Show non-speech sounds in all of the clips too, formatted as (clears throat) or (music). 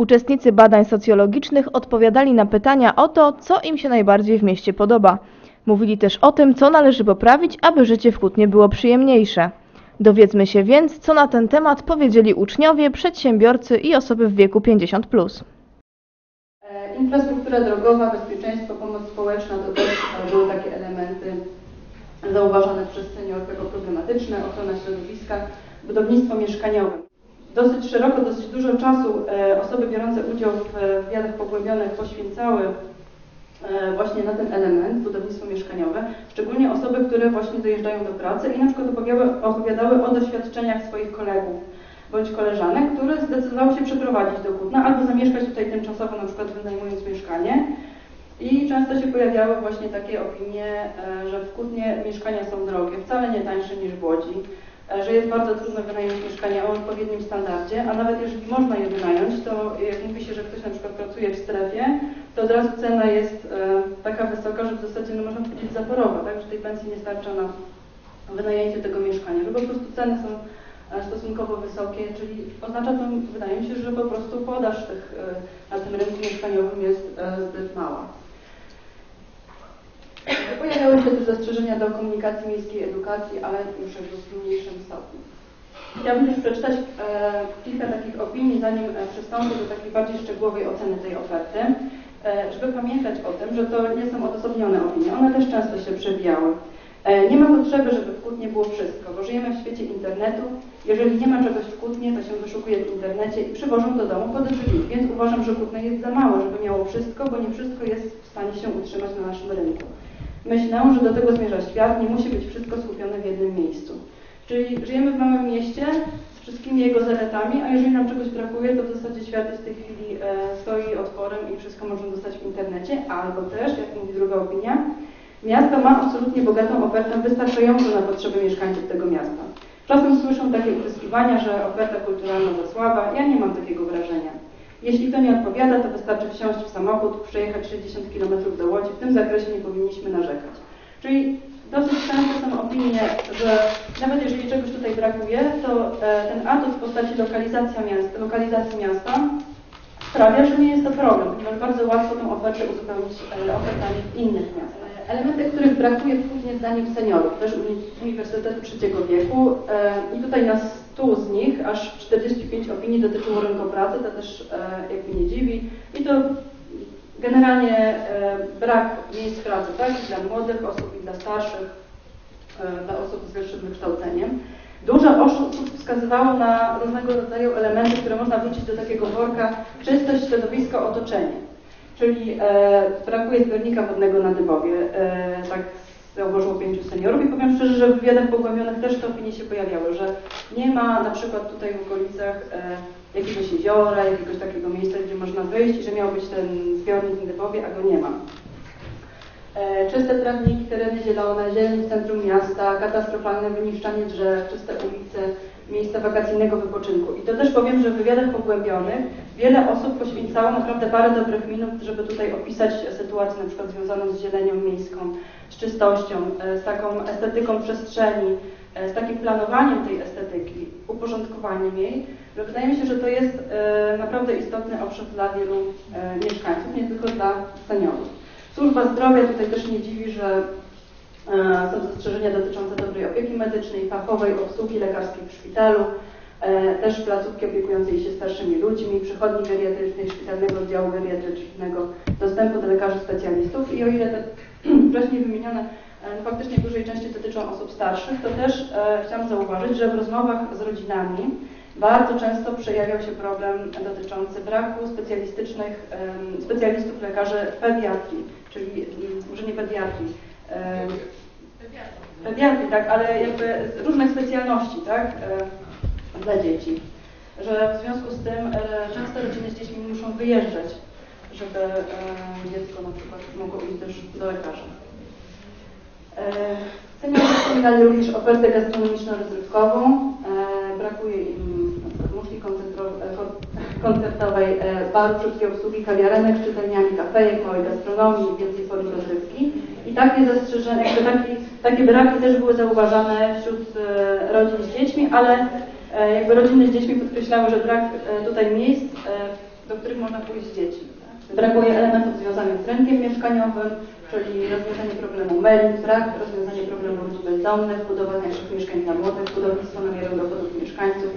Uczestnicy badań socjologicznych odpowiadali na pytania o to, co im się najbardziej w mieście podoba. Mówili też o tym, co należy poprawić, aby życie w Kutnie było przyjemniejsze. Dowiedzmy się więc, co na ten temat powiedzieli uczniowie, przedsiębiorcy i osoby w wieku 50+. plus. Infrastruktura drogowa, bezpieczeństwo, pomoc społeczna to też były takie elementy zauważane przez seniorów jako problematyczne, ochrona środowiska, budownictwo mieszkaniowe. Dosyć szeroko, dosyć dużo czasu e, osoby biorące udział w wywiadach pogłębionych poświęcały e, właśnie na ten element, budownictwo mieszkaniowe, szczególnie osoby, które właśnie dojeżdżają do pracy i na przykład opowiadały, opowiadały o doświadczeniach swoich kolegów bądź koleżanek, które zdecydowały się przeprowadzić do Kutna albo zamieszkać tutaj tymczasowo, na przykład wynajmując mieszkanie. I często się pojawiały właśnie takie opinie, e, że w Kutnie mieszkania są drogie, wcale nie tańsze niż w Łodzi, że jest bardzo trudno wynająć mieszkanie o odpowiednim standardzie, a nawet jeżeli można je wynająć, to jak mówi się, że ktoś na przykład pracuje w strefie, to od razu cena jest e, taka wysoka, że w zasadzie no, można powiedzieć zaporowa, tak, że tej pensji nie starcza na wynajęcie tego mieszkania, że po prostu ceny są e, stosunkowo wysokie, czyli oznacza to, wydaje mi się, że po prostu podaż tych, e, na tym rynku mieszkaniowym jest e, zbyt mała. Pojawiały się też zastrzeżenia do komunikacji miejskiej, edukacji, ale już w mniejszym stopniu. Chciałabym też przeczytać e, kilka takich opinii, zanim e, przystąpię do takiej bardziej szczegółowej oceny tej oferty, e, żeby pamiętać o tym, że to nie są odosobnione opinie, one też często się przewijały. E, nie ma potrzeby, żeby w Kutnie było wszystko, bo żyjemy w świecie internetu. Jeżeli nie ma czegoś w Kutnie, to się wyszukuje w internecie i przywożą do domu pod drzwi, więc uważam, że Kutno jest za małe, żeby miało wszystko, bo nie wszystko jest w stanie się utrzymać na naszym rynku. Myślę, że do tego zmierza świat, nie musi być wszystko skupione w jednym miejscu. Czyli żyjemy w małym mieście z wszystkimi jego zaletami, a jeżeli nam czegoś brakuje, to w zasadzie świat jest w tej chwili e, stoi otworem i wszystko można dostać w internecie, albo też, jak mówi druga opinia, miasto ma absolutnie bogatą ofertę wystarczającą na potrzeby mieszkańców tego miasta. Czasem słyszę takie utyskiwania, że oferta kulturalna za słaba. Ja nie mam takiego wrażenia. Jeśli to nie odpowiada, to wystarczy wsiąść w samochód, przejechać 60 km do Łodzi. W tym zakresie nie powinniśmy narzekać. Czyli dosyć często są opinie, że nawet jeżeli czegoś tutaj brakuje, to e, ten atut w postaci lokalizacja miasta, lokalizacji miasta sprawia, że nie jest to problem, ponieważ bardzo łatwo tę ofertę uzupełnić e, ofertami w innych miastach. Elementy, których brakuje Kutnie zdaniem seniorów, też uni- Uniwersytetu Trzeciego Wieku e, i tutaj na 100 z nich aż 45 opinii dotyczyło rynku pracy, to też e, jakby nie dziwi i to generalnie e, brak miejsc pracy, tak, i dla młodych osób i dla starszych, e, dla osób z wyższym wykształceniem. Dużo osób wskazywało na różnego rodzaju elementy, które można wrzucić do takiego worka czystość, środowisko, otoczenie. Czyli e, brakuje zbiornika wodnego na Dybowie, e, tak zauważyło pięciu seniorów i powiem szczerze, że w wywiadach pogłębionych też te opinie się pojawiały, że nie ma na przykład tutaj w okolicach e, jakiegoś jeziora, jakiegoś takiego miejsca, gdzie można wyjść i że miał być ten zbiornik na Dybowie, a go nie ma. E, Czyste trawniki, tereny zielone, zieleń w centrum miasta, katastrofalne wyniszczanie drzew, czyste ulice, miejsca wakacyjnego wypoczynku. I to też powiem, że w wywiadach pogłębionych wiele osób poświęcało naprawdę parę dobrych minut, żeby tutaj opisać sytuację na przykład związaną z zielenią miejską, czystością, e, z taką estetyką przestrzeni, e, z takim planowaniem tej estetyki, uporządkowaniem jej, że wydaje mi się, że to jest e, naprawdę istotny obszar dla wielu mieszkańców, nie tylko dla seniorów. Służba zdrowia tutaj też nie dziwi, że są zastrzeżenia dotyczące dobrej opieki medycznej, fachowej obsługi lekarskiej w szpitalu, też placówki opiekującej się starszymi ludźmi, przychodni geriatrycznej, szpitalnego oddziału geriatrycznego, dostępu do lekarzy specjalistów i o ile te (clears throat) wcześniej wymienione e, faktycznie w dużej części dotyczą osób starszych, to też e, chciałam zauważyć, że w rozmowach z rodzinami bardzo często przejawiał się problem dotyczący braku specjalistycznych specjalistów lekarzy pediatrii, czyli mm, może nie pediatrii, pediatrii, tak, ale jakby różnych specjalności, tak, e, dla dzieci. Że w związku z tym często rodziny z dziećmi muszą wyjeżdżać, żeby e, dziecko na przykład mogło iść też do lekarza. Seniorzy wspominali również ofertę gastronomiczno-rozrywkową. E, Brakuje im muszli e, kon- koncertowej, barów szybkiej obsługi, kawiarenek czytelniami, kafejek, małej gastronomii, więcej form rozrywki. I takie zastrzeżenia, jakby taki, takie braki też były zauważane wśród rodzin z dziećmi, ale jakby rodziny z dziećmi podkreślały, że brak tutaj miejsc do których można pójść z dziećmi. Brakuje elementów związanych z rynkiem mieszkaniowym, czyli rozwiązanie problemu MERIN, brak rozwiązanie problemu ludzi bezdomnych, budowa naszych mieszkań dla młodych, budownictwo na miarę dochodów mieszkańców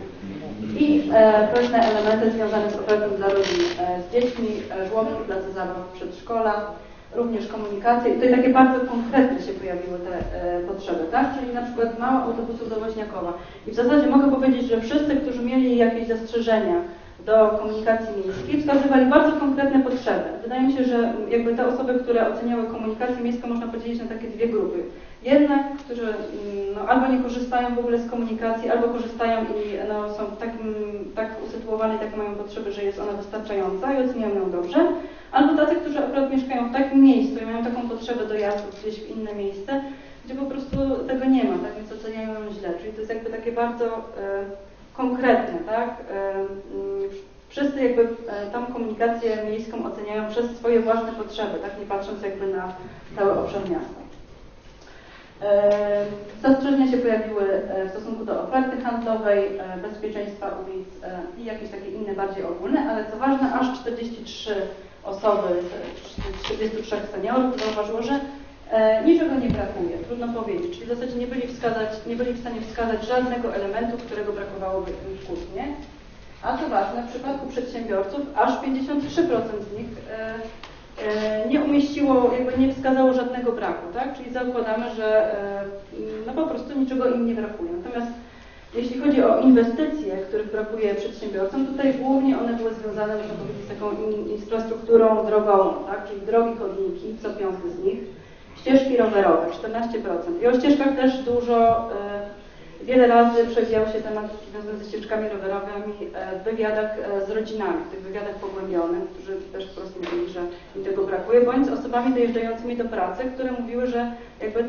i e, pewne elementy związane z ofertą dla rodzin e, z dziećmi, e, żłobki, place zabaw, przedszkola, również komunikację. I tutaj takie bardzo konkretne się pojawiły te e, potrzeby, tak? Czyli na przykład mała autobusów do Woźniakowa. I w zasadzie mogę powiedzieć, że wszyscy, którzy mieli jakieś zastrzeżenia do komunikacji miejskiej, wskazywali bardzo konkretne potrzeby. Wydaje mi się, że jakby te osoby, które oceniały komunikację miejską, można podzielić na takie dwie grupy. Jedne, którzy mm, no, albo nie korzystają w ogóle z komunikacji, albo korzystają i no, są takim, tak usytuowane i takie mają potrzeby, że jest ona wystarczająca i oceniają ją dobrze. Albo tacy, którzy akurat mieszkają w takim miejscu i mają taką potrzebę dojazdu gdzieś w inne miejsce, gdzie po prostu tego nie ma, tak więc oceniają ją źle. Czyli to jest jakby takie bardzo e, konkretne, tak? Mm, wszyscy jakby e, tą komunikację miejską oceniają przez swoje własne potrzeby, tak? Nie patrząc jakby na cały obszar miasta. Zastrzeżenia się pojawiły e, w stosunku do oferty handlowej, e, bezpieczeństwa ulic i jakieś takie inne bardziej ogólne, ale co ważne, aż 43 osoby z 43 seniorów zauważyło, że niczego nie brakuje, trudno powiedzieć. Czyli w zasadzie nie byli, wskazać, nie byli w stanie wskazać żadnego elementu, którego brakowałoby w Kutnie. A co ważne, w przypadku przedsiębiorców aż 53% z nich e, e, nie umieściło, jakby nie wskazało żadnego braku, tak? Czyli zakładamy, że e, no po prostu niczego im nie brakuje. Natomiast jeśli chodzi o inwestycje, których brakuje przedsiębiorcom, tutaj głównie one były związane, można powiedzieć, z taką in- infrastrukturą drogową, tak? czyli drogi, chodniki, co piąty z nich, ścieżki rowerowe, 14%. I o ścieżkach też dużo, e, wiele razy przewijał się temat związany ze ścieżkami rowerowymi e, w wywiadach e, z rodzinami, w tych wywiadach pogłębionych, którzy też po prostu mówili, że im tego brakuje, bądź z osobami dojeżdżającymi do pracy, które mówiły, że jakby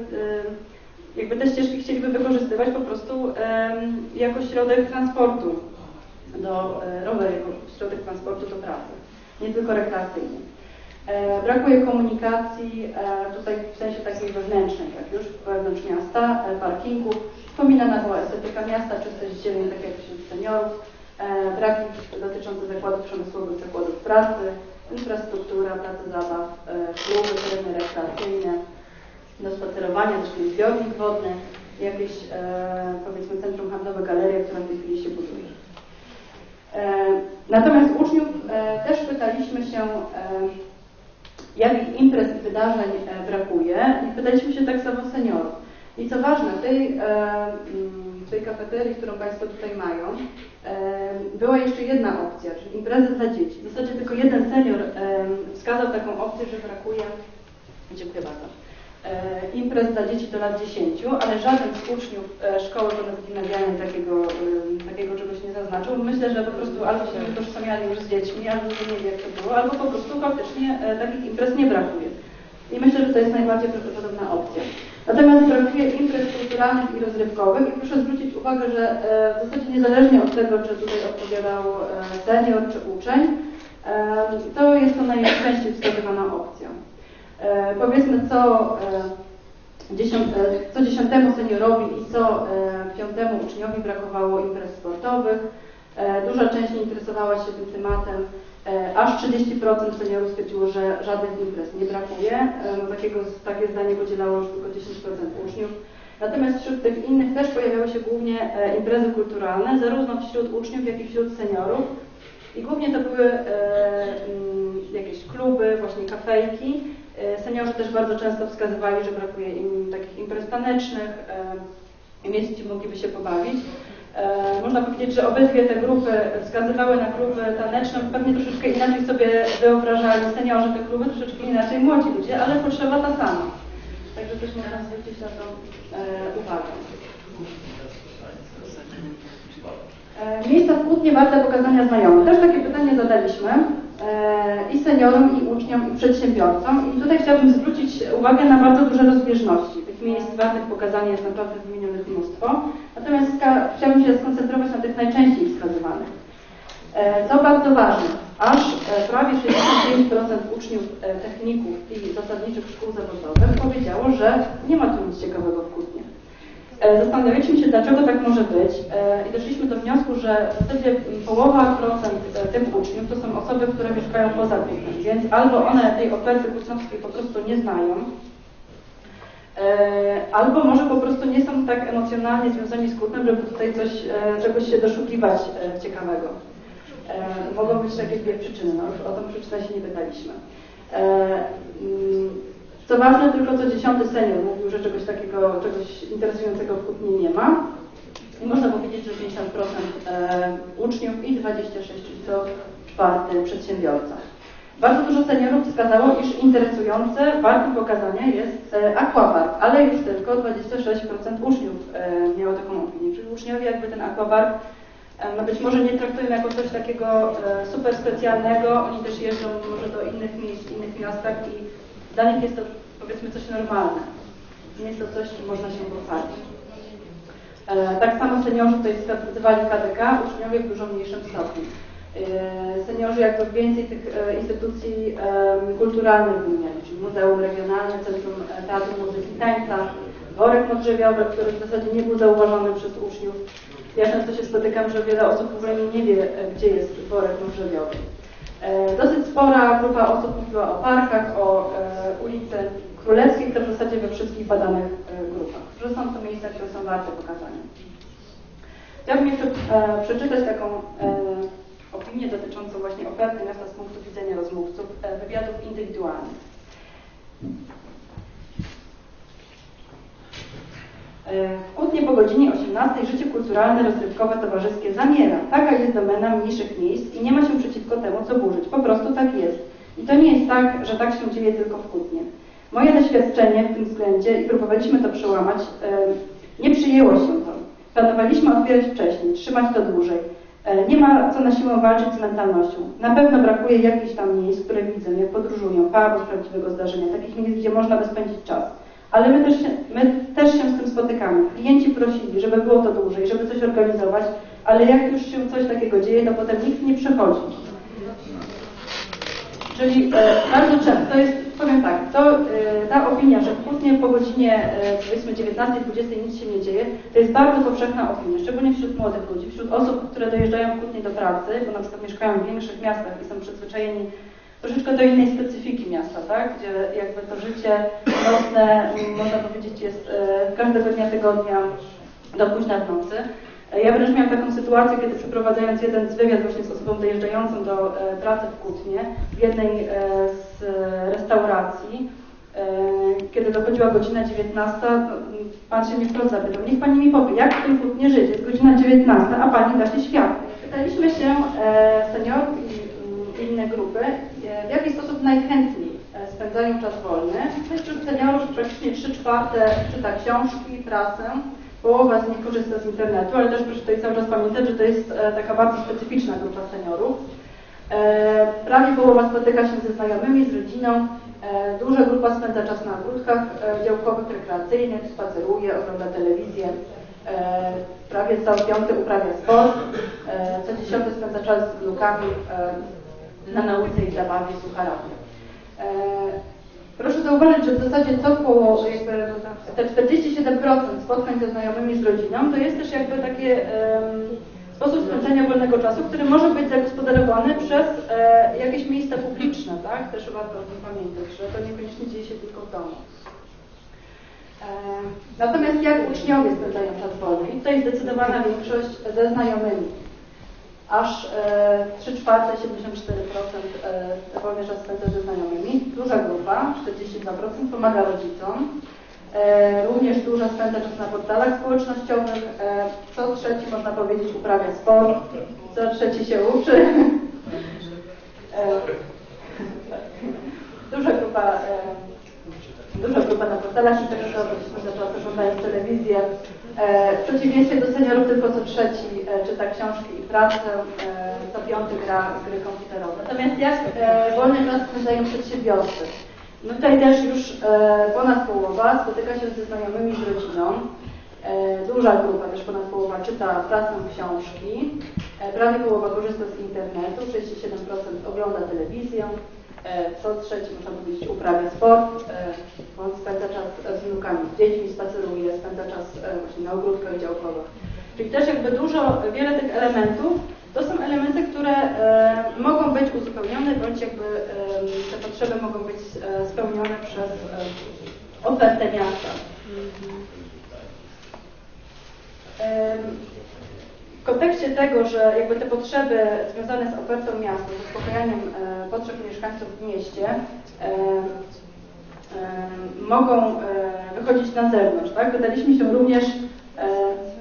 jakby te ścieżki chcieliby wykorzystywać po prostu jako środek transportu do rower jako środek transportu do pracy, nie tylko rekreacyjny. E, brakuje komunikacji e, tutaj w sensie takiej wewnętrznej, jak już wewnątrz miasta, e, parkingów. Wspominana była estetyka miasta, czystość ziemi, tak jak wśród seniorów, braki dotyczące zakładów przemysłowych, zakładów pracy, infrastruktura, pracy zabaw, kluby, tereny rekreacyjne, do spacerowania, jest zbiornik wodny, jakieś powiedzmy centrum handlowe, galeria, która w tej chwili się buduje. Natomiast uczniów też pytaliśmy się, jakich imprez i wydarzeń e, brakuje i pytaliśmy się tak samo seniorów. I co ważne, w tej, e, mm, tej kafeterii, którą Państwo tutaj mają, e, była jeszcze jedna opcja, czyli imprezy dla dzieci. W zasadzie tylko jeden senior wskazał taką opcję, że brakuje, dziękuję bardzo, imprez dla dzieci do lat 10, ale żaden z uczniów e, szkoły ponadgimnazjalnej takiego, e, takiego czegoś nie zaznaczył. Myślę, że po prostu albo się utożsamiali już z dziećmi, albo rozumieli jak to było, albo po prostu faktycznie e, takich imprez nie brakuje. I myślę, że to jest najbardziej prawdopodobna opcja. Natomiast brakuje imprez kulturalnych i rozrywkowych i proszę zwrócić uwagę, że e, w zasadzie niezależnie od tego, czy tutaj odpowiadał e, senior czy uczeń, e, to jest to najczęściej wskazywana opcja. E, powiedzmy co, e, e, co dziesiątemu seniorowi i co piątemu uczniowi brakowało imprez sportowych. Duża część nie interesowała się tym tematem. Aż 30% seniorów stwierdziło, że żadnych imprez nie brakuje. E, takiego, takie zdanie podzielało już tylko 10% uczniów. Natomiast wśród tych innych też pojawiały się głównie imprezy kulturalne, zarówno wśród uczniów, jak i wśród seniorów. I głównie to były jakieś kluby, właśnie kafejki. E, Seniorzy też bardzo często wskazywali, że brakuje im takich imprez tanecznych, e, miejsc, gdzie mogliby się pobawić. E, Można powiedzieć, że obydwie te grupy wskazywały na kluby taneczne, pewnie troszeczkę inaczej sobie wyobrażali seniorzy te kluby, troszeczkę inaczej młodzi ludzie, ale potrzeba ta sama. Także też można zwrócić na to uwagę. Miejsca w Kutnie warte pokazania znajomych. Też takie pytanie zadaliśmy i seniorom, i uczniom, i przedsiębiorcom. I tutaj chciałabym zwrócić uwagę na bardzo duże rozbieżności. Tych miejsc wartych pokazania jest naprawdę wymienionych mnóstwo. Natomiast chciałabym się skoncentrować na tych najczęściej wskazywanych. E, Co bardzo ważne, aż e, prawie 65% uczniów e, techników i zasadniczych szkół zawodowych powiedziało, że nie ma tu nic ciekawego w Kutnie. E, Zastanawialiśmy się, dlaczego tak może być e, i doszliśmy do wniosku, że w zasadzie połowa procent e, tych uczniów to są osoby, które mieszkają poza Kutnem, więc albo one tej oferty kutnowskiej po prostu nie znają, albo może po prostu nie są tak emocjonalnie związani z Kutnem, żeby tutaj coś, czegoś się doszukiwać ciekawego. Mogą być takie dwie przyczyny, no już o tą przyczynę się nie pytaliśmy. Co ważne, tylko co dziesiąty senior mówił, że czegoś takiego, czegoś interesującego w Kutnie nie ma. I można powiedzieć, że 50% e, uczniów i 26, czyli co czwarty przedsiębiorca. Bardzo dużo seniorów wskazało, iż interesujące, warte pokazania jest e, aquapark, ale już tylko 26% uczniów e, miało taką opinię. Czyli uczniowie jakby ten aquapark no być może nie traktują jako coś takiego super specjalnego, oni też jeżdżą może do innych miejsc, innych miastach i dla nich jest to powiedzmy coś normalne. Nie jest to coś, czym można się pochwalić. E, Tak samo seniorzy tutaj wskazywali KDK, uczniowie w dużo mniejszym stopniu. E, Seniorzy jakby więcej tych e, instytucji kulturalnych wymieniali, czyli Muzeum Regionalne, Centrum e, Teatru Muzyki i Tańca, worek modrzewiowy, który w zasadzie nie był zauważony przez uczniów. Ja często się spotykam, że wiele osób w ogóle nie wie, e, gdzie jest worek modrzewiowy. E, Dosyć spora grupa osób mówiła o parkach, o e, ulicy Królewskiej, to w zasadzie we wszystkich badanych e, grupach, że są to miejsca, które są warte pokazania. Chciałabym jeszcze przeczytać taką opinię dotyczącą właśnie oferty miasta z punktu widzenia rozmówców, wywiadów indywidualnych. E, W Kutnie po godzinie 18 życie kulturalne, rozrywkowe, towarzyskie zamiera. Taka jest domena mniejszych miejsc i nie ma się przeciwko temu, co burzyć. Po prostu tak jest. I to nie jest tak, że tak się dzieje tylko w Kutnie. Moje doświadczenie w tym względzie, i próbowaliśmy to przełamać, e, nie przyjęło się to. Planowaliśmy otwierać wcześniej, trzymać to dłużej. E, Nie ma co na siłę walczyć z mentalnością. Na pewno brakuje jakichś tam miejsc, które widzę, jak podróżują, pubów prawdziwego zdarzenia, takich miejsc, gdzie można by spędzić czas. Ale my też, my też się z tym spotykamy. Klienci prosili, żeby było to dłużej, żeby coś organizować, ale jak już się coś takiego dzieje, to potem nikt nie przychodzi. Czyli e, bardzo często to jest, powiem tak, to, e, ta opinia, że w Kutnie po godzinie e, powiedzmy 19-20 nic się nie dzieje, to jest bardzo powszechna opinia, szczególnie wśród młodych ludzi, wśród osób, które dojeżdżają w Kutnie do pracy, bo na przykład mieszkają w większych miastach i są przyzwyczajeni troszeczkę do innej specyfiki miasta, tak? gdzie jakby to życie nocne, m, można powiedzieć, jest e, każdego dnia tygodnia do późna w nocy. E, Ja wręcz miałam taką sytuację, kiedy przeprowadzając jeden z wywiad właśnie z osobą dojeżdżającą do e, pracy w Kutnie, w jednej z restauracji, kiedy dochodziła godzina 19, no, pan się mnie wprost zapytał, niech pani mi powie, jak w tym Kutnie żyć? Jest godzina 19, a pani gasi światło. Pytaliśmy się seniorów i inne grupy, e, w jaki sposób najchętniej e, spędzają czas wolny. No wśród seniorów praktycznie 3 czwarte czyta książki, prasę, połowa z nich korzysta z internetu, ale też proszę tutaj cały czas pamiętać, że to jest e, taka bardzo specyficzna grupa seniorów. Prawie połowa spotyka się ze znajomymi, z rodziną. Duża grupa spędza czas na ogródkach działkowych, rekreacyjnych, spaceruje, ogląda telewizję. Prawie cały piąty uprawia sport. Co dziesiąty spędza czas z wnukami na nauce i zabawie, słucha radio. E, Proszę zauważyć, że w zasadzie co jakby te 47% spotkań ze znajomymi z rodziną, to jest też jakby taki sposób spędzania wolnego czasu, który może być zagospodarowany przez e, jakieś miejsca publiczne, tak? Też warto o tym pamiętać, że to niekoniecznie dzieje się tylko w domu. E, Natomiast jak uczniowie spędzają czas wolny? I tutaj zdecydowana większość ze znajomymi. Aż e, 3 czwarte, 74% e, wolny czas spędza ze znajomymi. Duża grupa, 42% pomaga rodzicom. E, również dużo spędza czas na portalach społecznościowych. E, co trzeci, można powiedzieć, uprawia sport. Co trzeci się uczy. E, (laughs) duża grupa e, duża grupa na portalach internetowych, spędza czas oglądając telewizję. E, w przeciwieństwie do seniorów tylko co trzeci e, czyta książki i pracę, e, co piąty gra w gry komputerowe. Natomiast jak e, wolny czas spędzają przedsiębiorcy? No tutaj też już e, ponad połowa spotyka się ze znajomymi z rodziną. E, duża grupa, też ponad połowa czyta prasę, książki. E, prawie połowa korzysta z internetu, 67% ogląda telewizję. E, Co trzeci, można powiedzieć, uprawia sport, e, bądź spędza czas z wnukami, z dziećmi, spaceruje, spędza czas e, właśnie na ogródkach działkowych. Czyli też jakby dużo, wiele tych elementów to są elementy, które mogą być uzupełnione, bądź jakby te potrzeby mogą być spełnione przez ofertę miasta. W kontekście tego, że jakby te potrzeby związane z ofertą miasta, z zaspokajaniem e, potrzeb mieszkańców w mieście em, em, mogą e, wychodzić na zewnątrz, tak? Pytaliśmy się również, e,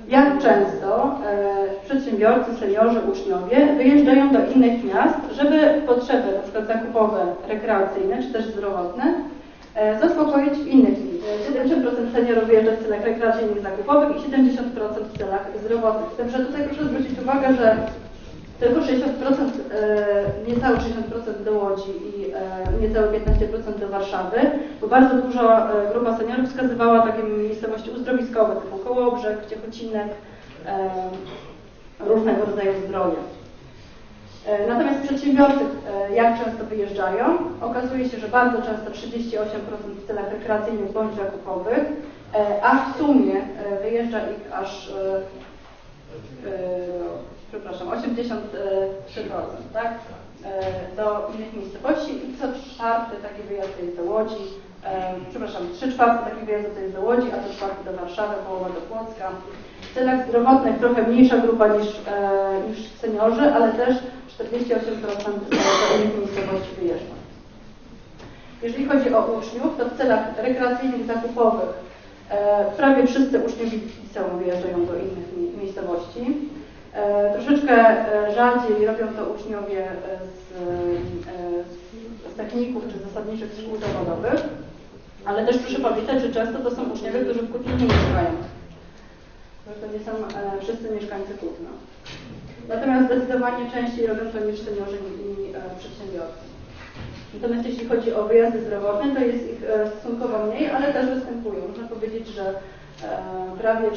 jak często e, przedsiębiorcy, seniorzy, uczniowie wyjeżdżają do innych miast, żeby potrzeby przykład zakupowe, rekreacyjne czy też zdrowotne e, zaspokoić w innych miejscach. 70% seniorów wyjeżdża w celach rekreacyjnych, zakupowych i 70% w celach zdrowotnych. Z tym, że tutaj proszę zwrócić uwagę, że tylko 60%, e, niecałe 60% do Łodzi i e, niecałe 15% do Warszawy, bo bardzo duża e, grupa seniorów wskazywała takie miejscowości uzdrowiskowe, typu Kołobrzeg, Ciechocinek, e, różnego rodzaju zdrowie. E, Natomiast przedsiębiorcy e, jak często wyjeżdżają? Okazuje się, że bardzo często 38% w celach rekreacyjnych bądź zakupowych, e, a w sumie wyjeżdża ich aż przepraszam, 83%, tak? Do innych miejscowości i co czwarty taki wyjazd to jest do Łodzi, przepraszam, trzy czwarte takich wyjazdów to jest do Łodzi, a co czwarty do Warszawy, połowa do Płocka. W celach zdrowotnych trochę mniejsza grupa niż, niż seniorzy, ale też 48% do innych miejscowości wyjeżdża. Jeżeli chodzi o uczniów, to w celach rekreacyjnych, zakupowych e, prawie wszyscy uczniowie liceum wyjeżdżają do innych mi- miejscowości. E, troszeczkę e, rzadziej robią to uczniowie z, e, z techników czy zasadniczych szkół zawodowych, ale też proszę pamiętać, że często to są uczniowie, którzy w Kutnie nie mieszkają. To nie są e, wszyscy mieszkańcy Kutna. Natomiast zdecydowanie częściej robią to niż seniorzy i e, przedsiębiorcy. Natomiast jeśli chodzi o wyjazdy zdrowotne, to jest ich e, stosunkowo mniej, ale też występują. Można powiedzieć, że e, prawie 40%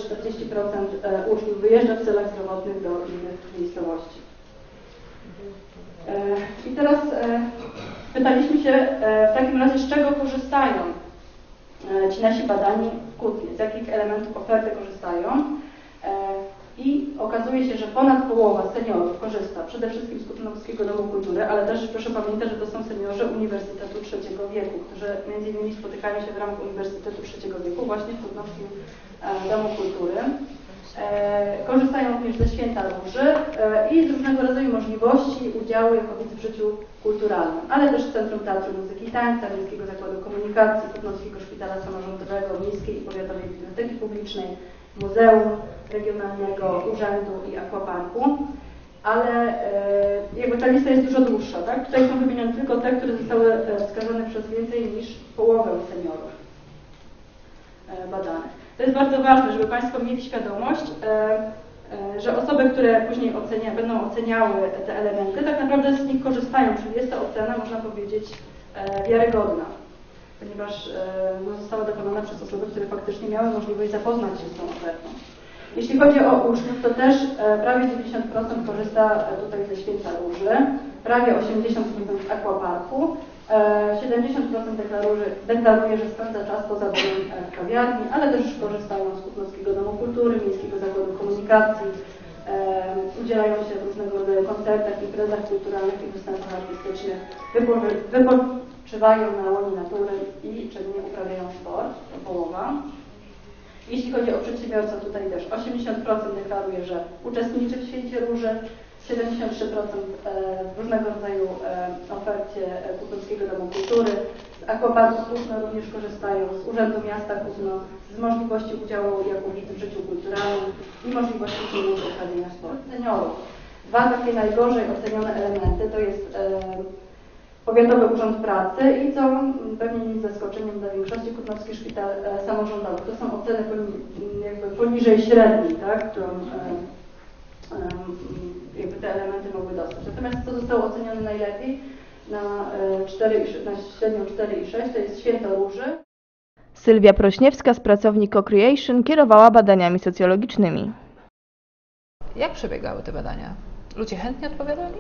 e, uczniów wyjeżdża w celach zdrowotnych do innych miejscowości. I teraz pytaliśmy się w takim razie, z czego korzystają ci nasi badani w Kutnie, z jakich elementów oferty korzystają. Okazuje się, że ponad połowa seniorów korzysta przede wszystkim z Kutnowskiego Domu Kultury, ale też proszę pamiętać, że to są seniorzy Uniwersytetu Trzeciego Wieku, którzy między innymi spotykają się w ramach Uniwersytetu Trzeciego Wieku właśnie w Kutnowskim e, Domu Kultury. E, Korzystają również ze Święta Róży e, i z różnego rodzaju możliwości udziału jako widz w życiu kulturalnym, ale też z Centrum Teatru Muzyki i Tańca, Miejskiego Zakładu Komunikacji, Kutnowskiego Szpitala Samorządowego, Miejskiej i Powiatowej Biblioteki Publicznej, Muzeum Regionalnego, Urzędu i Aquaparku. Ale e, jakby ta lista jest dużo dłuższa, tak? Tutaj są wymienione tylko te, które zostały e, wskazane przez więcej niż połowę seniorów e, badanych. To jest bardzo ważne, żeby Państwo mieli świadomość, że osoby, które później ocenia, będą oceniały te elementy, tak naprawdę z nich korzystają, czyli jest to ocena, można powiedzieć, wiarygodna, ponieważ e, no, została dokonana przez osoby, które faktycznie miały możliwość zapoznać się z tą ofertą. Jeśli chodzi o uczniów, to też e, prawie 90% korzysta e, tutaj ze Święta Róży, prawie 80% z Aquaparku, e, 70% deklaruje, deklaruje, że spędza czas poza domem kawiarni, ale też korzystają z Kutnowskiego Domu Kultury, Miejskiego Zakładu Komunikacji, udzielają się w różnego rodzaju koncertach, imprezach kulturalnych i występach artystycznych, wypo- wypoczywają na łonie natury i czynnie uprawiają sport, to połowa. Jeśli chodzi o przedsiębiorców, tutaj też 80% deklaruje, że uczestniczy w Święcie Róży, 73% e, w różnego rodzaju e, ofercie e, Kutnowskiego Domu Kultury, Aquaparku Kutno również korzystają, z Urzędu Miasta Kutno, z możliwości udziału jako widz w życiu kulturalnym i możliwości czynnych uprawiania sportu. Seniorów. Dwa takie najgorzej ocenione elementy to jest e, Powiatowy Urząd Pracy i co pewnie nie jest zaskoczeniem dla większości Kutnowski Szpital e, Samorządowy. To są oceny poni- jakby poniżej średniej, tak, którą e, e, jakby te elementy mogły dostać. Natomiast co zostało ocenione najlepiej na, e, 4, i sze- na średnią 4,6 to jest Święto Róży. Sylwia Prośniewska z pracowni Co-Creation kierowała badaniami socjologicznymi. Jak przebiegały te badania? Ludzie chętnie odpowiadali?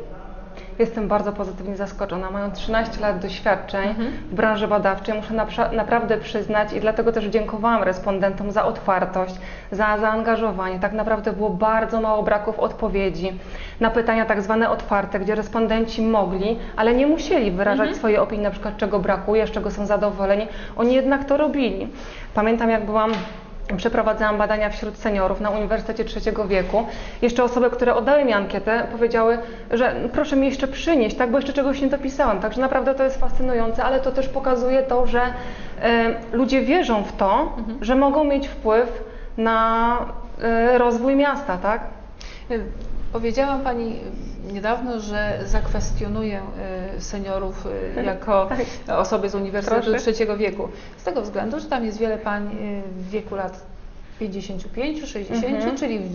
Jestem bardzo pozytywnie zaskoczona. Mają 13 lat doświadczeń w branży badawczej, muszę napra- naprawdę przyznać i dlatego też dziękowałam respondentom za otwartość, za zaangażowanie. Tak naprawdę było bardzo mało braków odpowiedzi na pytania tak zwane otwarte, gdzie respondenci mogli, ale nie musieli wyrażać swojej opinii, na przykład czego brakuje, z czego są zadowoleni. Oni jednak to robili. Pamiętam jak byłam Przeprowadzałam badania wśród seniorów na Uniwersytecie Trzeciego Wieku. Jeszcze osoby, które oddały mi ankietę, powiedziały, że proszę mi jeszcze przynieść, tak, bo jeszcze czegoś nie dopisałam. Także naprawdę to jest fascynujące, ale to też pokazuje to, że e, ludzie wierzą w to, że mogą mieć wpływ na e, rozwój miasta, tak? Y, Powiedziała Pani niedawno, że zakwestionuje y, seniorów y, (laughs) jako osoby z Uniwersytetu Proszę. Trzeciego Wieku. Z tego względu, że tam jest wiele pań y, w wieku lat 55, 60, Mhm. czyli w,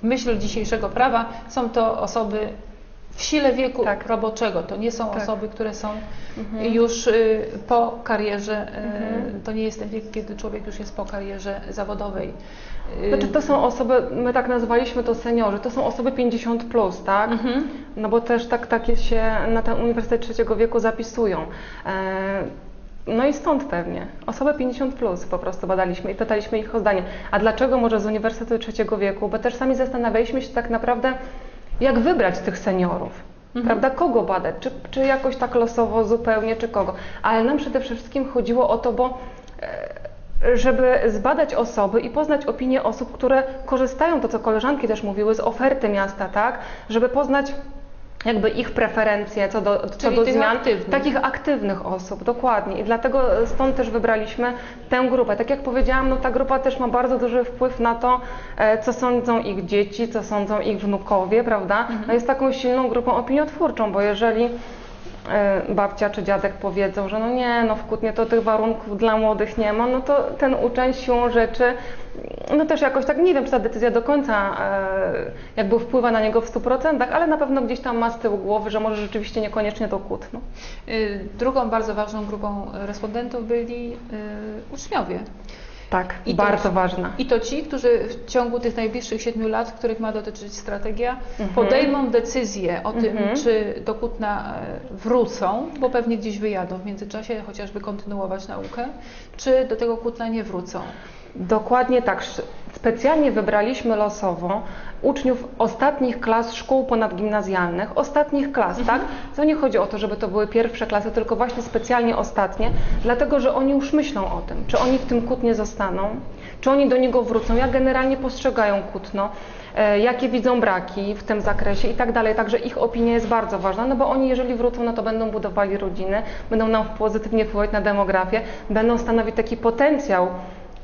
w myśl dzisiejszego prawa są to osoby w sile wieku Tak. roboczego. To nie są Tak. osoby, które są Mhm. już y, po karierze. y, Mhm. To nie jest ten wiek, kiedy człowiek już jest po karierze zawodowej. Y, Znaczy to są osoby, my tak nazwaliśmy to seniorzy, to są osoby 50 plus, tak? Mhm. No bo też tak, takie się na ten Uniwersytet Trzeciego Wieku zapisują. E, No i stąd pewnie. Osoby 50 plus po prostu badaliśmy i pytaliśmy ich o zdanie. A dlaczego może z Uniwersytetu Trzeciego Wieku? Bo też sami zastanawialiśmy się tak naprawdę, jak wybrać tych seniorów. Prawda? Kogo badać? Czy, czy jakoś tak losowo zupełnie, czy kogo? Ale nam przede wszystkim chodziło o to, bo e, żeby zbadać osoby i poznać opinie osób, które korzystają, to co koleżanki też mówiły, z oferty miasta, tak? Żeby poznać jakby ich preferencje co do, co Czyli do tych zmian. aktywnych. Takich aktywnych osób, dokładnie. I dlatego stąd też wybraliśmy tę grupę. Tak jak powiedziałam, no ta grupa też ma bardzo duży wpływ na to, e, co sądzą ich dzieci, co sądzą ich wnukowie, prawda? Mhm. No jest taką silną grupą opiniotwórczą, bo jeżeli babcia czy dziadek powiedzą, że no nie, no w Kutnie to tych warunków dla młodych nie ma, no to ten uczeń siłą rzeczy, no też jakoś tak, nie wiem czy ta decyzja do końca e, jakby wpływa na niego w 100%, ale na pewno gdzieś tam ma z tyłu głowy, że może rzeczywiście niekoniecznie to Kutno. Y, Drugą bardzo ważną grupą respondentów byli y, uczniowie. Tak, I to- bardzo ważna. I to ci, którzy w ciągu tych najbliższych siedmiu lat, których ma dotyczyć strategia, Mhm. podejmą decyzję o tym, Mhm. czy do Kutna e, wrócą, bo pewnie gdzieś wyjadą w międzyczasie, chociażby kontynuować naukę, czy do tego Kutna nie wrócą. Dokładnie tak. Specjalnie wybraliśmy losowo uczniów ostatnich klas szkół ponadgimnazjalnych, ostatnich klas, tak? To nie chodzi o to, żeby to były pierwsze klasy, tylko właśnie specjalnie ostatnie, dlatego że oni już myślą o tym, czy oni w tym Kutnie zostaną, czy oni do niego wrócą, jak generalnie postrzegają Kutno, e, jakie widzą braki w tym zakresie i tak dalej. Także ich opinia jest bardzo ważna, no bo oni jeżeli wrócą, no to będą budowali rodziny, będą nam pozytywnie wpływać na demografię, będą stanowić taki potencjał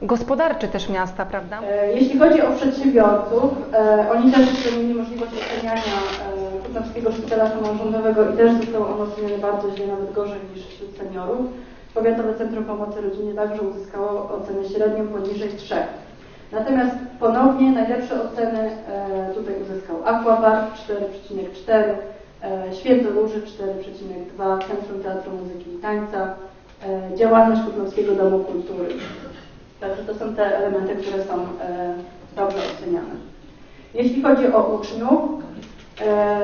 gospodarczy też miasta, prawda? E, Jeśli chodzi o przedsiębiorców, e, oni też mieli możliwość oceniania e, Kutnowskiego Szpitala Samorządowego i też został on oceniony bardzo źle, nawet gorzej niż wśród seniorów. Powiatowe Centrum Pomocy Rodzinie także uzyskało ocenę średnią poniżej 3. Natomiast ponownie najlepsze oceny e, tutaj uzyskał Aquabar 4,4, e, Święto Róży 4,2, Centrum Teatru Muzyki i Tańca, e, działalność Kutnowskiego Domu Kultury. Także to są te elementy, które są e, dobrze oceniane. Jeśli chodzi o uczniów, e,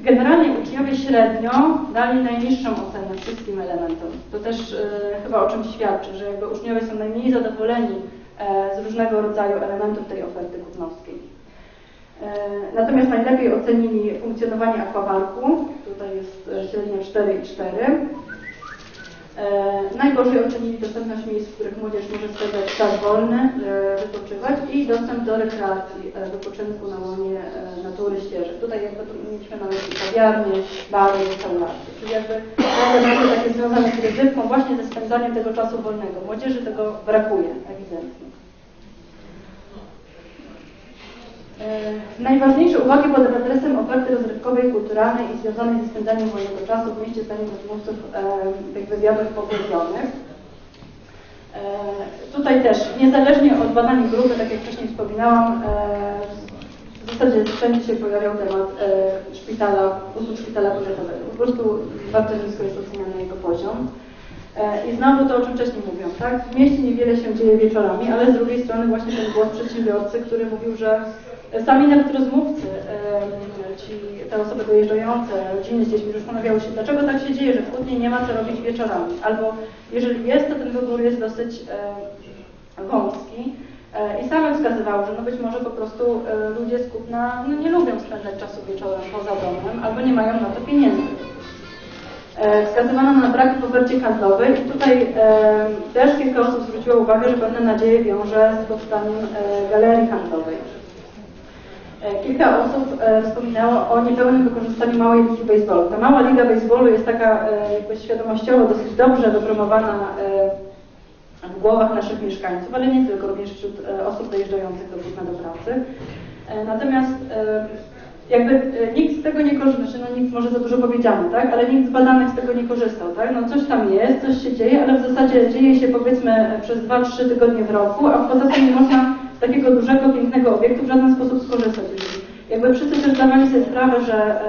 generalnie uczniowie średnio dali najniższą ocenę wszystkim elementom. To też e, chyba o czymś świadczy, że jakby uczniowie są najmniej zadowoleni z różnego rodzaju elementów tej oferty kutnowskiej. E, Natomiast najlepiej ocenili funkcjonowanie akwaparku, tutaj jest średnio 4 i 4. E, Najgorzej ocenili dostępność miejsc, w których młodzież może spędzać czas wolny, e, wypoczywać i dostęp do rekreacji, e, wypoczynku na łonie e, natury, ścieżek. Tutaj jakby tu mieliśmy na myśli kawiarnie, bary, restauracje. Czyli jakby elementy takie związane z rozrywką właśnie ze spędzaniem tego czasu wolnego. Młodzieży tego brakuje ewidentnie. E, Najważniejsze uwagi pod adresem oferty rozrywkowej, kulturalnej i związanej ze spędzaniem wolnego czasu w mieście zdaniem rozmówców e, tych wywiadów pogłębionych. E, tutaj też, niezależnie od badań grupy, tak jak wcześniej wspominałam, e, w zasadzie wszędzie się pojawiał temat e, szpitala, usług szpitala powiatowego. Po prostu bardzo nisko jest oceniany jego poziom. E, I znowu to, o czym wcześniej mówiłam, tak? W mieście niewiele się dzieje wieczorami, ale z drugiej strony właśnie ten głos przedsiębiorcy, który mówił, że Sami nawet rozmówcy, ci, te osoby dojeżdżające, rodziny z dziećmi zastanawiały się, dlaczego tak się dzieje, że w Kutnie nie ma co robić wieczorami. Albo jeżeli jest, to ten wybór jest dosyć wąski. E, I same wskazywały, że no być może po prostu e, ludzie z Kutna no nie lubią spędzać czasu wieczorem poza domem, albo nie mają na to pieniędzy. E, Wskazywano na braki w ofercie handlowej i tutaj też kilka osób zwróciło uwagę, że pewne nadzieje wiąże z powstaniem galerii handlowej. E, Kilka osób e, wspominało o niepełnym wykorzystaniu małej ligi baseballu. Ta mała liga baseballu jest taka e, jakby świadomościowo dosyć dobrze wypromowana e, w głowach naszych mieszkańców, ale nie tylko, również wśród osób dojeżdżających do Kutna do pracy. Natomiast jakby nikt z tego nie korzystał, znaczy no nikt może za dużo powiedziane, tak? Ale nikt z badanych z tego nie korzystał, tak? No coś tam jest, coś się dzieje, ale w zasadzie dzieje się powiedzmy przez 2-3 tygodnie w roku, a poza tym nie można takiego dużego, pięknego obiektu w żaden sposób skorzystać. Jakby wszyscy też zdawali sobie sprawę, że,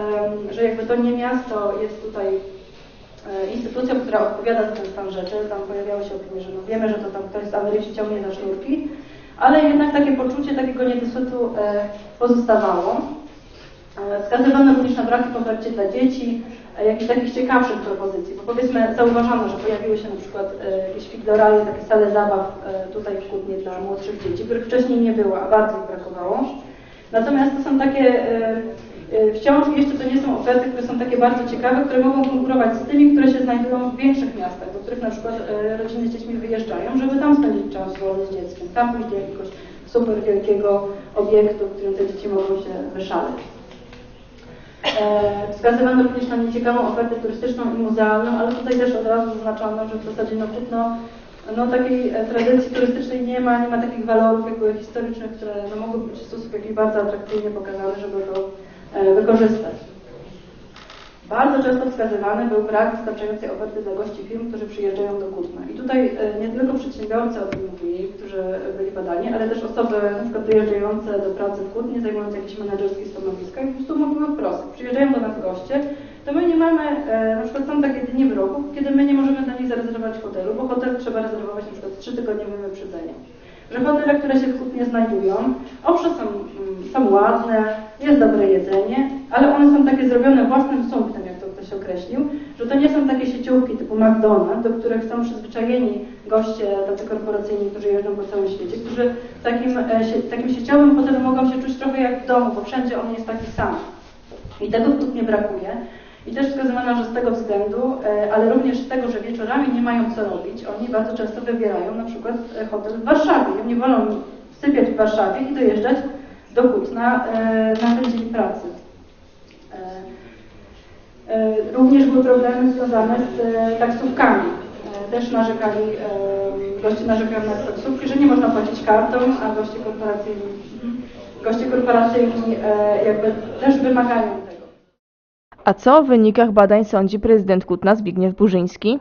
że jakby to nie miasto jest tutaj e, instytucją, która odpowiada za ten stan rzeczy. Tam pojawiały się opinie, że no wiemy, że to tam ktoś z Ameryki ciągnie za sznurki, ale jednak takie poczucie takiego niedosytu e, pozostawało. E, Wskazywano również na braki w ofercie dla dzieci, jakichś takich ciekawszych propozycji, bo powiedzmy zauważano, że pojawiły się na przykład e, jakieś figloraje, takie sale zabaw e, tutaj w Kutnie dla młodszych dzieci, których wcześniej nie było, a bardzo ich brakowało. Natomiast to są takie, e, e, wciąż jeszcze to nie są oferty, które są takie bardzo ciekawe, które mogą konkurować z tymi, które się znajdują w większych miastach, do których na przykład e, rodziny z dziećmi wyjeżdżają, żeby tam spędzić czas wolny z dzieckiem, tam pójść do jakiegoś super wielkiego obiektu, w którym te dzieci mogą się wyszaleć. E, Wskazywano również na nieciekawą ofertę turystyczną i muzealną, ale tutaj też od razu zaznaczono, że w zasadzie no, no, takiej e, tradycji turystycznej nie ma, nie ma takich walorów jakby historycznych, które no, mogłyby być w sposób jakiś bardzo atrakcyjnie pokazane, żeby to e, wykorzystać. Bardzo często wskazywany był brak wystarczającej oferty dla gości firm, którzy przyjeżdżają do Kutna. I tutaj e, nie tylko przedsiębiorcy o tym mówili, którzy byli badani, ale też osoby na dojeżdżające do pracy w Kutnie, zajmujące jakieś menedżerskie stanowiska i po prostu mówiły wprost, przyjeżdżają do nas goście, to my nie mamy, e, na przykład są takie dni w roku, kiedy my nie możemy dla nich zarezerwować hotelu, bo hotel trzeba rezerwować na przykład 3 tygodniowe wyprzedzenie. Że hotele, które się w Kutnie znajdują, owszem są, mm, są ładne, jest dobre jedzenie, ale one są takie zrobione własnym sumptem, jak to ktoś określił, że to nie są takie sieciówki typu McDonald's, do których są przyzwyczajeni goście tacy korporacyjni, którzy jeżdżą po całym świecie, którzy takim, e, takim sieciowym hotelu mogą się czuć trochę jak w domu, bo wszędzie on jest taki sam. I tego w Kutnie brakuje. I też wskazywano, że z tego względu, e, ale również z tego, że wieczorami nie mają co robić, oni bardzo często wybierają na przykład e, hotel w Warszawie. Oni wolą sypiać w Warszawie i dojeżdżać do Kutna e, na ten dzień pracy. Również były problemy związane z taksówkami. Też narzekali, goście narzekają na taksówki, że nie można płacić kartą, a goście korporacyjni, goście korporacyjni jakby też wymagają. A co o wynikach badań sądzi prezydent Kutna Zbigniew Burzyński?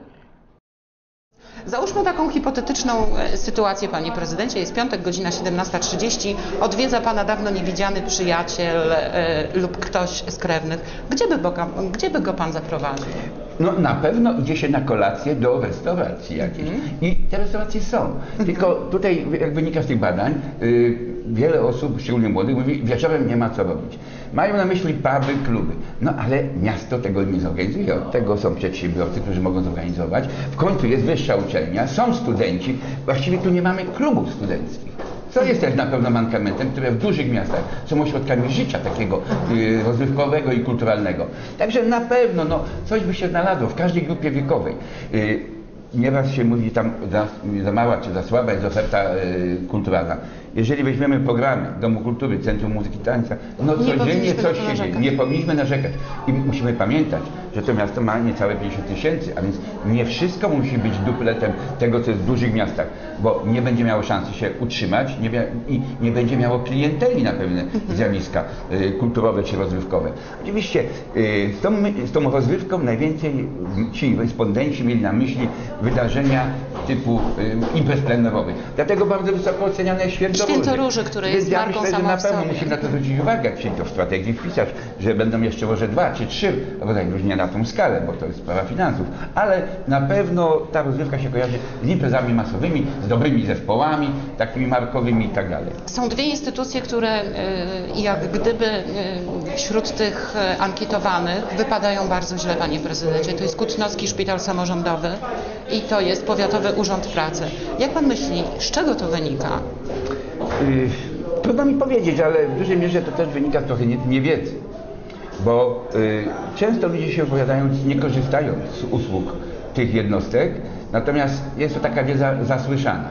Załóżmy taką hipotetyczną e, sytuację, panie prezydencie. Jest piątek, godzina 17.30. Odwiedza pana dawno niewidziany przyjaciel e, lub ktoś z krewnych. Gdzie by, go, gdzie by go pan zaprowadził? No na pewno idzie się na kolację do restauracji jakiejś. I te restauracje są. Tylko tutaj, jak wynika z tych badań, y, wiele osób, szczególnie młodych, mówi, wieczorem nie ma co robić. Mają na myśli puby, kluby. No ale miasto tego nie zorganizuje. Od tego są przedsiębiorcy, którzy mogą zorganizować. W końcu jest wyższa uczelnia, są studenci. Właściwie tu nie mamy klubów studenckich. Co jest też na pewno mankamentem, które w dużych miastach są ośrodkami życia takiego y, rozrywkowego i kulturalnego. Także na pewno no, coś by się znalazło w każdej grupie wiekowej. Y, nieraz się mówi tam za, za mała czy za słaba jest oferta y, kulturalna. Jeżeli weźmiemy programy Domu Kultury, Centrum Muzyki i Tańca, no Nie codziennie coś się dzieje. Nie powinniśmy narzekać. I musimy pamiętać, że to miasto ma niecałe 50 tysięcy, a więc nie wszystko musi być dupletem tego, co jest w dużych miastach, bo nie będzie miało szansy się utrzymać nie i nie będzie miało klienteli na pewne zjawiska y, kulturowe czy rozrywkowe. Oczywiście y, z, tą, z tą rozrywką najwięcej ci respondenci mieli na myśli wydarzenia typu y, imprez plenerowych. Dlatego bardzo wysoko oceniane jest Święto, Święto Róży, które Więc jest ja marką myślę, że na pewno musimy na to zwrócić uwagę, jak się to w strategii wpisać, że będą jeszcze może dwa czy trzy, bo tak różnie na tą skalę, bo to jest sprawa finansów, ale na pewno ta rozrywka się kojarzy z imprezami masowymi, z dobrymi zespołami, takimi markowymi i tak dalej. Są dwie instytucje, które y, jak gdyby y, wśród tych y, ankietowanych wypadają bardzo źle, panie prezydencie. To jest Kutnowski Szpital Samorządowy i to jest Powiatowy Urząd Pracy. Jak pan myśli, z czego to wynika? Y, Trudno mi powiedzieć, ale w dużej mierze to też wynika trochę nie- niewiedzy. Bo y, często ludzie się opowiadają, nie korzystając z usług tych jednostek, natomiast jest to taka wiedza zasłyszana.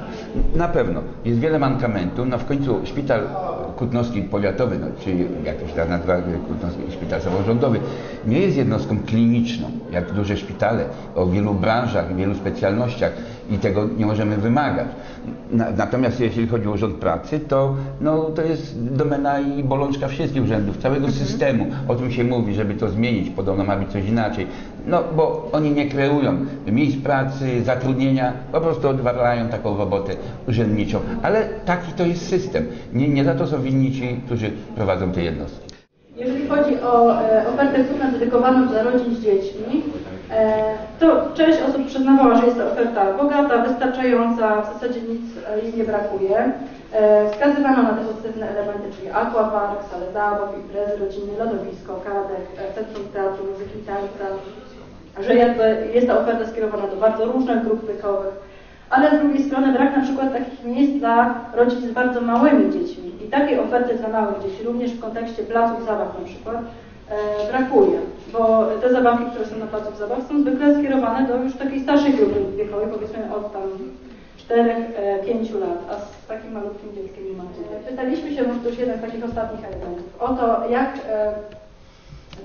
Na pewno jest wiele mankamentu, no w końcu szpital Kutnowski Powiatowy, no, czy jak to się teraz nazywa, Kutnowski Szpital Samorządowy, nie jest jednostką kliniczną, jak duże szpitale o wielu branżach, wielu specjalnościach i tego nie możemy wymagać. Na, natomiast jeśli chodzi o Urząd Pracy, to, no, to jest domena i bolączka wszystkich urzędów, całego systemu. O tym się mówi, żeby to zmienić, podobno ma być coś inaczej. No, bo oni nie kreują miejsc pracy, zatrudnienia, po prostu odwalają taką robotę urzędniczą. Ale taki to jest system. Nie, nie za to są winni ci, którzy prowadzą te jednostki. Jeżeli chodzi o e, ofertę kupna dedykowaną dla rodzin z dziećmi, e, to część osób przyznawała, że jest to oferta bogata, wystarczająca, w zasadzie nic e, jej nie brakuje. Wskazywano na te pozytywne elementy, czyli aquapark, salę zabaw, imprezy rodzinne, lodowisko, kadek, centrum teatru, muzyki tańca, że jakby jest ta oferta skierowana do bardzo różnych grup wiekowych. Ale z drugiej strony brak na przykład takich miejsc dla rodzin z bardzo małymi dziećmi. I takiej oferty dla małych dzieci, również w kontekście placów zabaw na przykład, e, brakuje. Bo te zabawki, które są na placów zabaw są zwykle skierowane do już takiej starszej grupy wiekowej, powiedzmy od tam 4-5 lat, a z takim malutkim dzieckiem nie ma tyle. Pytaliśmy się, może to jeden z takich ostatnich elementów, o to jak e,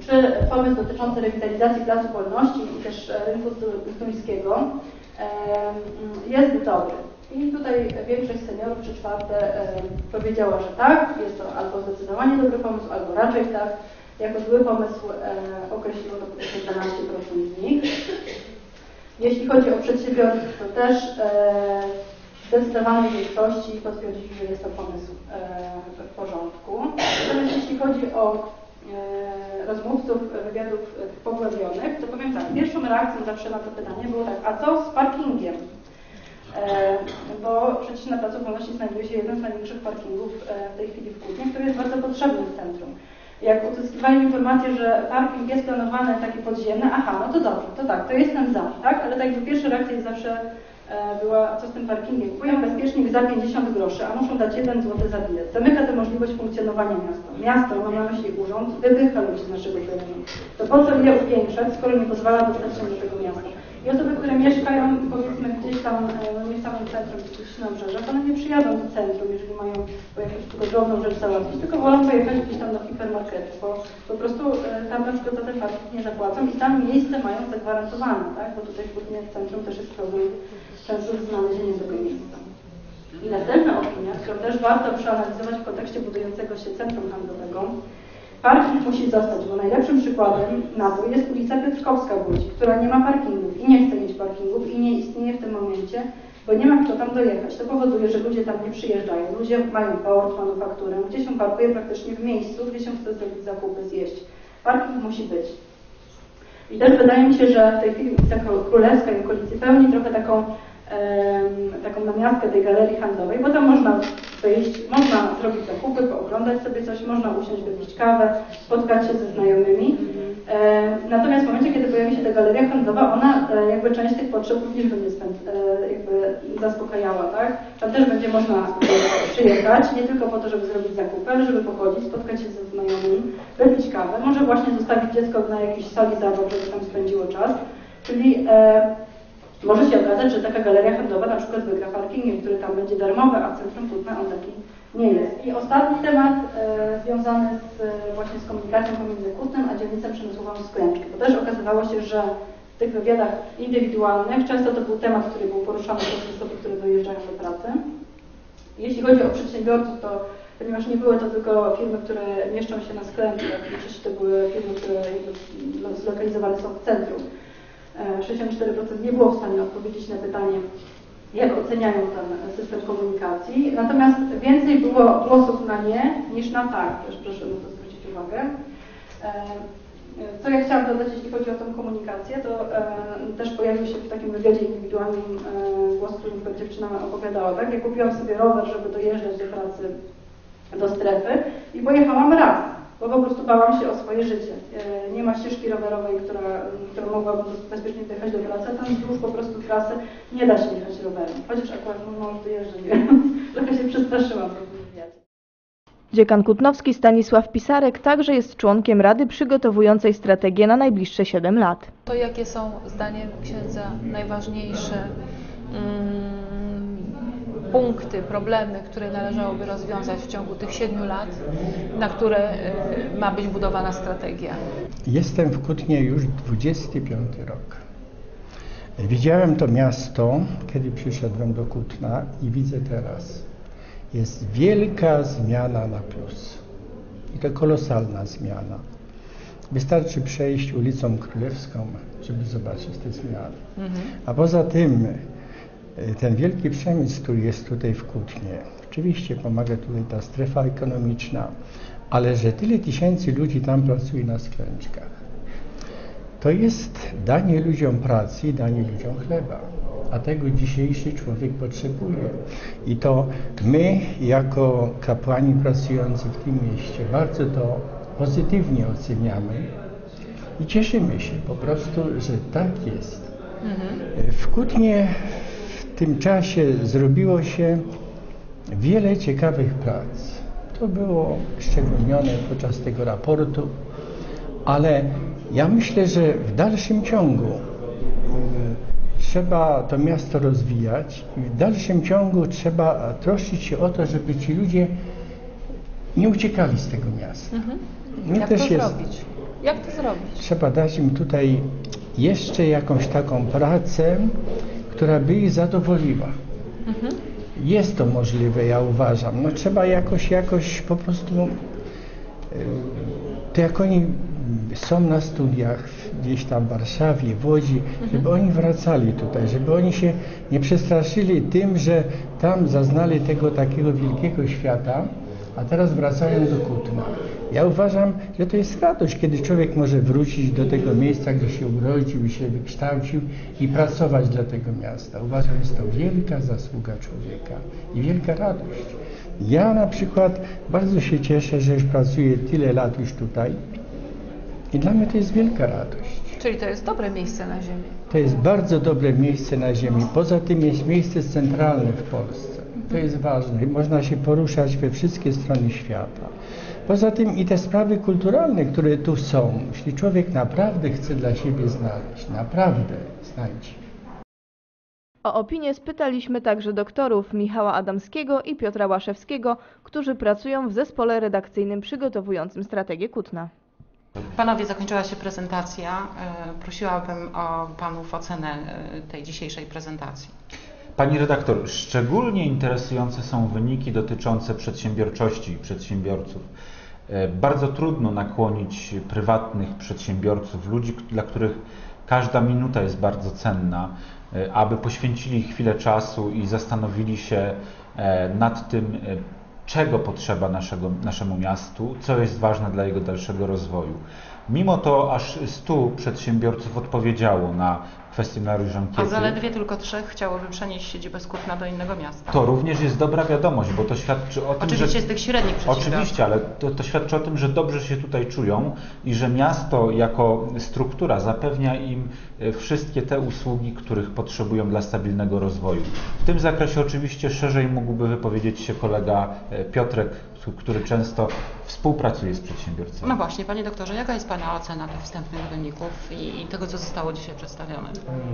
czy pomysł dotyczący rewitalizacji Placu Wolności i też e, rynku stu- stuńskiego em, jest dobry. I tutaj większość seniorów, trzy czwarte, em, powiedziała, że tak, jest to albo zdecydowanie dobry pomysł, albo raczej tak. Jako zły pomysł e, określiło to powiedzmy 12% z nich. Jeśli chodzi o przedsiębiorców, to też e, w zdecydowanej większości potwierdzili, że jest to pomysł e, w porządku. Natomiast jeśli chodzi o e, rozmówców wywiadów e, pogłębionych, to powiem tak, pierwszą reakcją zawsze na to pytanie było tak, a co z parkingiem? E, bo przecież na Placu Wolności znajduje się jeden z największych parkingów e, w tej chwili w Kutnie, który jest bardzo potrzebny w centrum. Jak uzyskiwali informację, że parking jest planowany taki podziemny, aha, no to dobrze, to tak, to jestem za, tak? Ale tak jakby pierwsza reakcja jest zawsze e, była, a co z tym parkingiem? Kupują bezpiecznik za 50 groszy, a muszą dać 1 zł za bilet. Zamyka to możliwość funkcjonowania miasta. Miasto, mam na myśli urząd, wypycha ludzi z naszego terenu. To po co je upiększać, skoro nie pozwala dostać się do tego miasta? I osoby, które mieszkają powiedzmy gdzieś tam, e, no nie w samym centrum, gdzieś na obrzeżach, one nie przyjadą do centrum, jeżeli mają jakąś tylko drobną rzecz załatwić, tylko wolą pojechać gdzieś tam do hipermarketu, bo po prostu e, tam na przykład za ten parking nie zapłacą i tam miejsce mają zagwarantowane, tak? Bo tutaj w centrum też jest problem często z znalezieniem tego miejsca. I następna opinia, którą też warto przeanalizować w kontekście budującego się centrum handlowego, Parking musi zostać, bo najlepszym przykładem na to jest ulica Piotrkowska w Łodzi, która nie ma parkingów i nie chce mieć parkingów i nie istnieje w tym momencie, bo nie ma kto tam dojechać. To powoduje, że ludzie tam nie przyjeżdżają. Ludzie mają port, manufakturę, gdzie się parkuje praktycznie w miejscu, gdzie się chce zrobić zakupy, zjeść. Parking musi być. I też wydaje mi się, że w tej chwili ulica Królewska i okolicy pełni trochę taką, taką namiastkę tej galerii handlowej, bo tam można wyjść, można zrobić zakupy, pooglądać sobie coś, można usiąść, wypić kawę, spotkać się ze znajomymi. Natomiast w momencie, kiedy pojawi się ta galeria handlowa, ona e, jakby część tych potrzeb również będzie e, jakby zaspokajała, tak? Tam też będzie można e, przyjechać, nie tylko po to, żeby zrobić zakupy, ale żeby pochodzić, spotkać się ze znajomymi, wypić kawę, może właśnie zostawić dziecko na jakiejś sali zabaw, żeby tam spędziło czas. Czyli może się okazać, że taka galeria handlowa na przykład wygra parkingiem, który tam będzie darmowy, a centrum Kutna on taki nie jest. I ostatni temat e, związany z, e, właśnie z komunikacją pomiędzy Kutnem a dzielnicą przemysłową Sklęczki. Bo też okazywało się, że w tych wywiadach indywidualnych często to był temat, który był poruszany przez osoby, które dojeżdżają do pracy. Jeśli chodzi o przedsiębiorców, to ponieważ nie były to tylko firmy, które mieszczą się na większość to były firmy, które zlokalizowane są w centrum, 64% nie było w stanie odpowiedzieć na pytanie, jak oceniają ten system komunikacji. Natomiast więcej było głosów na nie niż na tak, też proszę na to zwrócić uwagę. E, Co ja chciałam dodać, jeśli chodzi o tę komunikację, to e, też pojawił się w takim wywiadzie indywidualnym e, głos, który dziewczyna opowiadała. Tak? Ja kupiłam sobie rower, żeby dojeżdżać do pracy do strefy i pojechałam raz, bo po prostu bałam się o swoje życie. E, Nie ma ścieżki rowerowej, która, która mogłabym bezpiecznie dojechać do pracy, a tam wzdłuż po prostu trasy nie da się jechać rowerem. Chociaż akurat mój mąż dojeżdża, więc (laughs) trochę się przestraszyłam. Dziekan Kutnowski Stanisław Pisarek także jest członkiem Rady przygotowującej strategię na najbliższe 7 lat. To jakie są zdaniem księdza najważniejsze mm, punkty, problemy, które należałoby rozwiązać w ciągu tych siedmiu lat, na które y, ma być budowana strategia? Jestem w Kutnie już 25 rok. Widziałem to miasto, kiedy przyszedłem do Kutna i widzę teraz. Jest wielka zmiana na plus. I to kolosalna zmiana. Wystarczy przejść ulicą Królewską, żeby zobaczyć te zmiany. A poza tym ten wielki przemysł, który jest tutaj w Kutnie, oczywiście pomaga tutaj ta strefa ekonomiczna, ale że tyle tysięcy ludzi tam pracuje na sklęczkach, to jest danie ludziom pracy i danie ludziom chleba. A tego dzisiejszy człowiek potrzebuje. I to my, jako kapłani pracujący w tym mieście, bardzo to pozytywnie oceniamy i cieszymy się po prostu, że tak jest. W Kutnie w tym czasie zrobiło się wiele ciekawych prac. To było szczególnione podczas tego raportu, ale ja myślę, że w dalszym ciągu y, trzeba to miasto rozwijać i w dalszym ciągu trzeba troszczyć się o to, żeby ci ludzie nie uciekali z tego miasta. My Jak też to jest, zrobić? Jak to zrobić? trzeba dać im tutaj jeszcze jakąś taką pracę, która by ich zadowoliła. Jest to możliwe, ja uważam. No trzeba jakoś, jakoś po prostu, y, to jak oni są na studiach gdzieś tam w Warszawie, w Łodzi, żeby oni wracali tutaj, żeby oni się nie przestraszyli tym, że tam zaznali tego takiego wielkiego świata, a teraz wracają do Kutna. Ja uważam, że to jest radość, kiedy człowiek może wrócić do tego miejsca, gdzie się urodził i się wykształcił i pracować dla tego miasta. Uważam, że jest to wielka zasługa człowieka i wielka radość. Ja na przykład bardzo się cieszę, że już pracuję tyle lat już tutaj i dla mnie to jest wielka radość. Czyli to jest dobre miejsce na ziemi. To jest bardzo dobre miejsce na ziemi. Poza tym jest miejsce centralne w Polsce. To jest ważne. Można się poruszać we wszystkie strony świata. Poza tym i te sprawy kulturalne, które tu są, jeśli człowiek naprawdę chce dla siebie znaleźć, naprawdę znajdzie. O opinię spytaliśmy także doktorów Michała Adamskiego i Piotra Łaszewskiego, którzy pracują w zespole redakcyjnym przygotowującym strategię Kutna. Panowie, zakończyła się prezentacja. E, Prosiłabym o Panów ocenę e, tej dzisiejszej prezentacji. Pani redaktor, szczególnie interesujące są wyniki dotyczące przedsiębiorczości i przedsiębiorców. E, Bardzo trudno nakłonić prywatnych przedsiębiorców, ludzi, dla których każda minuta jest bardzo cenna, e, aby poświęcili chwilę czasu i zastanowili się e, nad tym, czego potrzeba naszego, naszemu miastu, co jest ważne dla jego dalszego rozwoju. Mimo to aż 100 przedsiębiorców odpowiedziało na kwestionariusz ankiety. A zaledwie tylko trzech chciałoby przenieść siedzibę z Kutna do innego miasta. To również jest dobra wiadomość, bo to świadczy o tym, Oczywiście że... z tych średnich. Oczywiście, ale to, to świadczy o tym, że dobrze się tutaj czują i że miasto jako struktura zapewnia im e, wszystkie te usługi, których potrzebują dla stabilnego rozwoju. W tym zakresie oczywiście szerzej mógłby wypowiedzieć się kolega e, Piotrek, który często współpracuje z przedsiębiorcami. No właśnie, Panie doktorze, jaka jest Pana ocena tych wstępnych wyników i, i tego, co zostało dzisiaj przedstawione?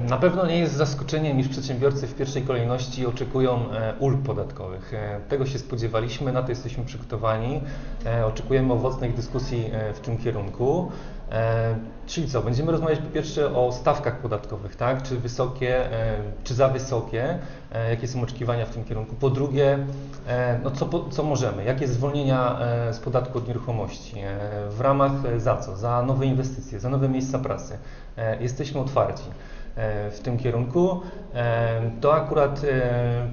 Na pewno nie jest zaskoczeniem, iż przedsiębiorcy w pierwszej kolejności oczekują e, ulg podatkowych. E, Tego się spodziewaliśmy, na to jesteśmy przygotowani. E, Oczekujemy owocnych dyskusji w tym kierunku. E, Czyli co, będziemy rozmawiać po pierwsze o stawkach podatkowych, tak? Czy wysokie, e, czy za wysokie, e, jakie są oczekiwania w tym kierunku. Po drugie, no co, co możemy, jakie zwolnienia z podatku od nieruchomości, w ramach za co? Za nowe inwestycje, za nowe miejsca pracy. Jesteśmy otwarci w tym kierunku. To akurat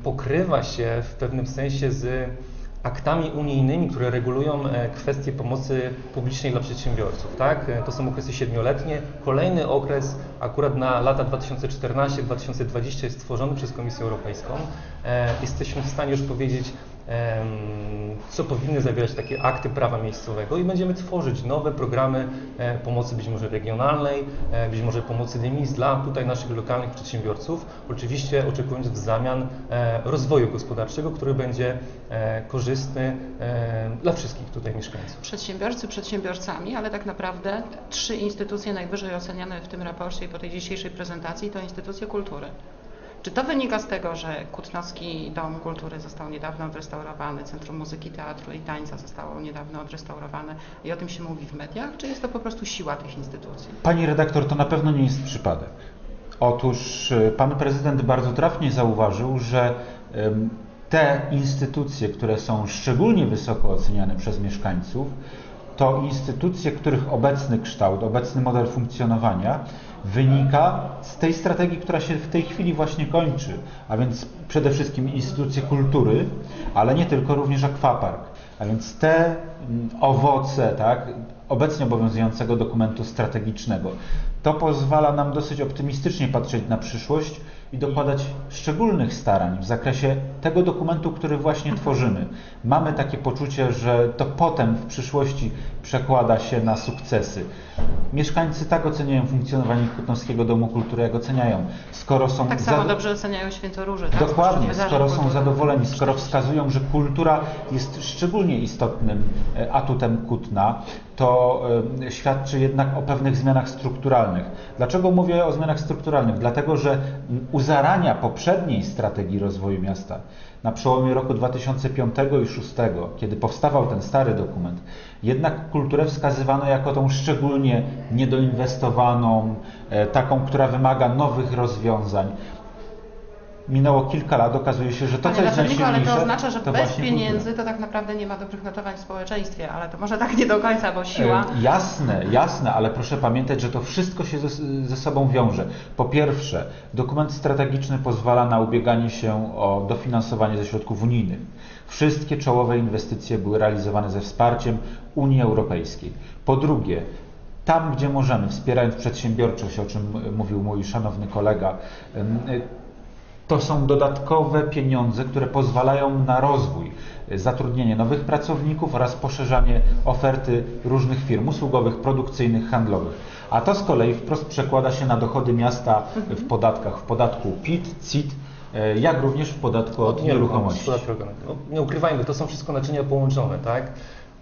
pokrywa się w pewnym sensie z aktami unijnymi, które regulują e, kwestie pomocy publicznej dla przedsiębiorców. Tak? E, To są okresy siedmioletnie. Kolejny okres akurat na lata 2014-2020 jest stworzony przez Komisję Europejską. E, Jesteśmy w stanie już powiedzieć, co powinny zawierać takie akty prawa miejscowego i będziemy tworzyć nowe programy e, pomocy być może regionalnej, e, być może pomocy de mise dla tutaj naszych lokalnych przedsiębiorców, oczywiście oczekując w zamian e, rozwoju gospodarczego, który będzie korzystny dla wszystkich tutaj mieszkańców. Przedsiębiorcy przedsiębiorcami, ale tak naprawdę trzy instytucje najwyżej oceniane w tym raporcie i po tej dzisiejszej prezentacji to instytucje kultury. Czy to wynika z tego, że Kutnowski Dom Kultury został niedawno odrestaurowany, Centrum Muzyki, Teatru i Tańca zostało niedawno odrestaurowane i o tym się mówi w mediach, czy jest to po prostu siła tych instytucji? Pani redaktor, to na pewno nie jest przypadek. Otóż y, pan prezydent bardzo trafnie zauważył, że te instytucje, które są szczególnie wysoko oceniane przez mieszkańców, to instytucje, których obecny kształt, obecny model funkcjonowania wynika z tej strategii, która się w tej chwili właśnie kończy, a więc przede wszystkim instytucje kultury, ale nie tylko, również akwapark. A więc te mm, owoce, tak, obecnie obowiązującego dokumentu strategicznego. To pozwala nam dosyć optymistycznie patrzeć na przyszłość i dokładać szczególnych starań w zakresie tego dokumentu, który właśnie tworzymy. Mamy takie poczucie, że to potem w przyszłości przekłada się na sukcesy. Mieszkańcy tak oceniają funkcjonowanie Kutnowskiego Domu Kultury, jak oceniają. Skoro są Tak samo dobrze oceniają Świętoróży, tak? Dokładnie, skoro są zadowoleni, skoro wskazują, że kultura jest szczególnie istotnym e, atutem Kutna, to e, świadczy jednak o pewnych zmianach strukturalnych. Dlaczego mówię o zmianach strukturalnych? Dlatego, że u zarania poprzedniej strategii rozwoju miasta, na przełomie roku 2005 i 2006, kiedy powstawał ten stary dokument, jednak kulturę wskazywano jako tą szczególnie niedoinwestowaną, e, taką, która wymaga nowych rozwiązań. Minęło kilka lat, okazuje się, że to, co jest naczelniku, ale to najsilniejsze, oznacza, że to bez pieniędzy kultura. to tak naprawdę nie ma dobrych notowań w społeczeństwie, ale to może tak nie do końca, bo siła... E, Jasne, jasne, ale proszę pamiętać, że to wszystko się ze, ze sobą wiąże. Po pierwsze, dokument strategiczny pozwala na ubieganie się o dofinansowanie ze środków unijnych. Wszystkie czołowe inwestycje były realizowane ze wsparciem Unii Europejskiej. Po drugie, tam, gdzie możemy, wspierając przedsiębiorczość, o czym mówił mój szanowny kolega, to są dodatkowe pieniądze, które pozwalają na rozwój, y, zatrudnienie nowych pracowników oraz poszerzanie oferty różnych firm usługowych, produkcyjnych, handlowych. A to z kolei wprost przekłada się na dochody miasta w podatkach, w podatku PIT, CIT, y, jak również w podatku od nieruchomości. No, nie ukrywajmy, to są wszystko naczynia połączone, tak?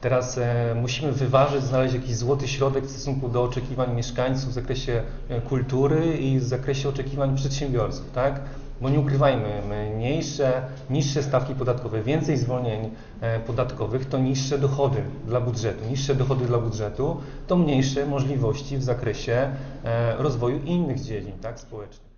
Teraz e, musimy wyważyć, znaleźć jakiś złoty środek w stosunku do oczekiwań mieszkańców w zakresie e, kultury i w zakresie oczekiwań przedsiębiorców, tak? Bo nie ukrywajmy, mniejsze, niższe stawki podatkowe, więcej zwolnień e, podatkowych to niższe dochody dla budżetu. Niższe dochody dla budżetu to mniejsze możliwości w zakresie e, rozwoju innych dziedzin, tak, społecznych.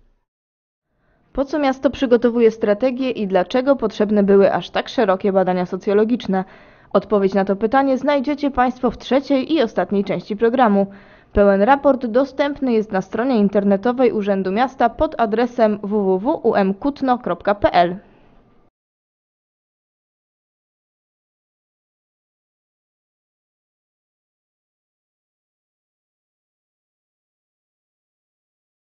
Po co miasto przygotowuje strategię i dlaczego potrzebne były aż tak szerokie badania socjologiczne? Odpowiedź na to pytanie znajdziecie Państwo w trzeciej i ostatniej części programu. Pełen raport dostępny jest na stronie internetowej Urzędu Miasta pod adresem www.umkutno.pl.